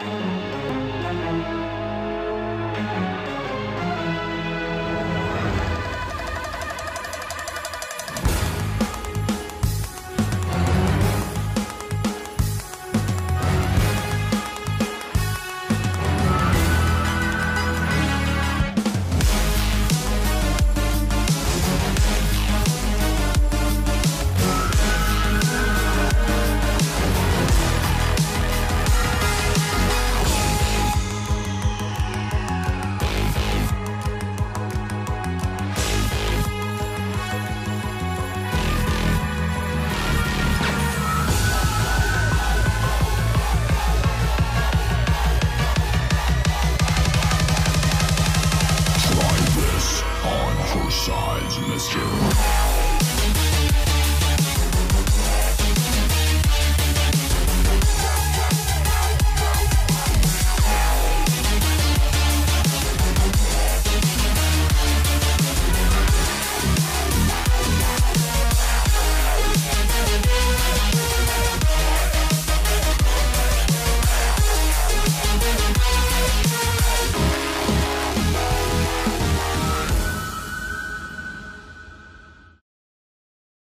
Bye. sides, mister.